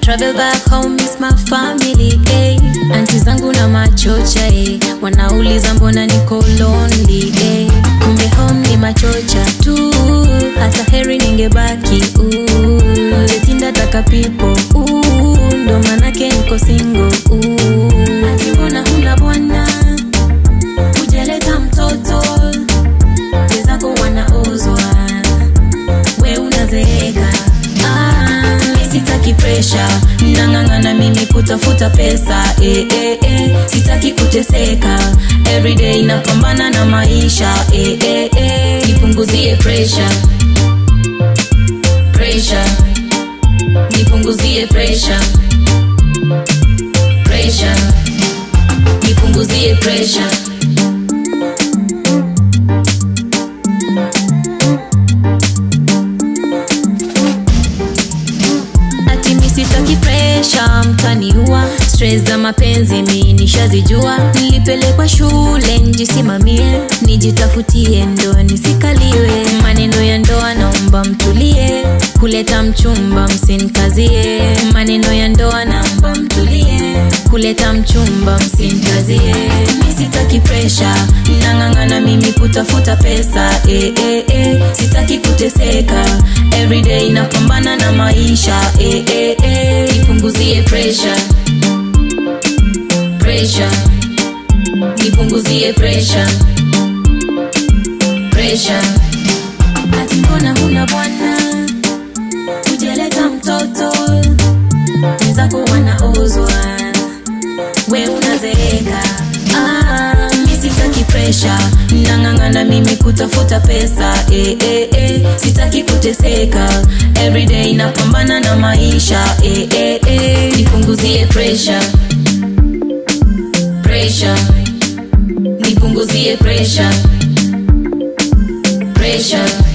travel back home miss my family eh. anti zangu na machocha eh. wanauliza mbona niko lonely eh. kumbe home ni machocha tu hata heri ningebaki uh. letinda taka pipo presha nang'ang'ana mimi kutafuta pesa. Eh, eh, eh. sitaki kuteseka. Everyday napambana na maisha. Eh, eh, eh. nipunguzie presha presha nipunguzie presha presha nipunguzie presha mtaniua stres za mapenzi mi nishazijua. Nilipelekwa shule njisimamie nijitafutie ndo nisikaliwe. Maneno ya ndoa naomba mtulie kuleta mchumba msinkazie maneno ya ndoa naomba mtulie kuleta mchumba msinkazie sitaki presha nang'ang'ana mimi kutafuta pesa. E, e, e. sitaki kuteseka. Everyday napambana na maisha. E, e, e. ipunguzie presha presha nipunguzie presha ati mbona huna bwana? Ujeleta mtoto. Wenzako wanaozwa we unazeeka. Ah, sitaki nang'ang'ana mimi kutafuta pesa. E, e, e. sitaki kuteseka. Everyday napambana na maisha. E, e, eh. Nipunguzie presha presha